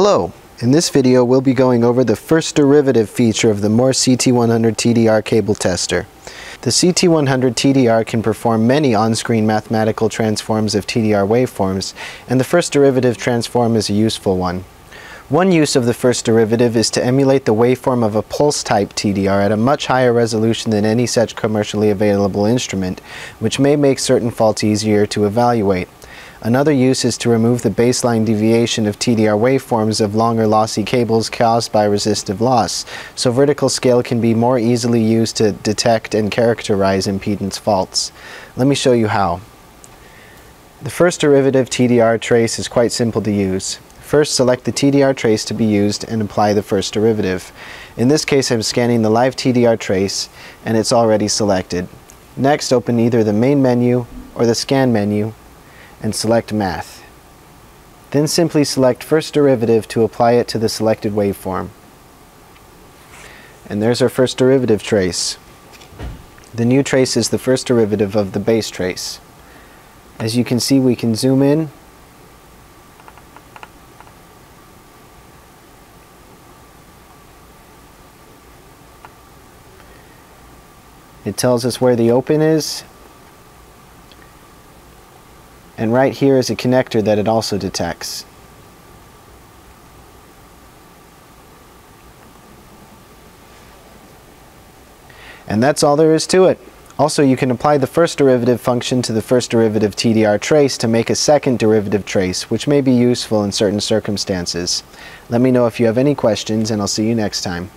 Hello, in this video we'll be going over the first derivative feature of the MOHR CT100 TDR cable tester. The CT100 TDR can perform many on-screen mathematical transforms of TDR waveforms, and the first derivative transform is a useful one. One use of the first derivative is to emulate the waveform of a pulse-type TDR at a much higher resolution than any such commercially available instrument, which may make certain faults easier to evaluate. Another use is to remove the baseline deviation of TDR waveforms of longer lossy cables caused by resistive loss, so vertical scale can be more easily used to detect and characterize impedance faults. Let me show you how. The first derivative TDR trace is quite simple to use. First, select the TDR trace to be used and apply the first derivative. In this case, I'm scanning the live TDR trace and it's already selected. Next, open either the main menu or the scan menu and select Math. Then simply select first derivative to apply it to the selected waveform. And there's our first derivative trace. The new trace is the first derivative of the base trace. As you can see, we can zoom in It tells us where the open is and right here is a connector that it also detects. And that's all there is to it. Also, you can apply the first derivative function to the first derivative TDR trace to make a second derivative trace, which may be useful in certain circumstances. Let me know if you have any questions, and I'll see you next time.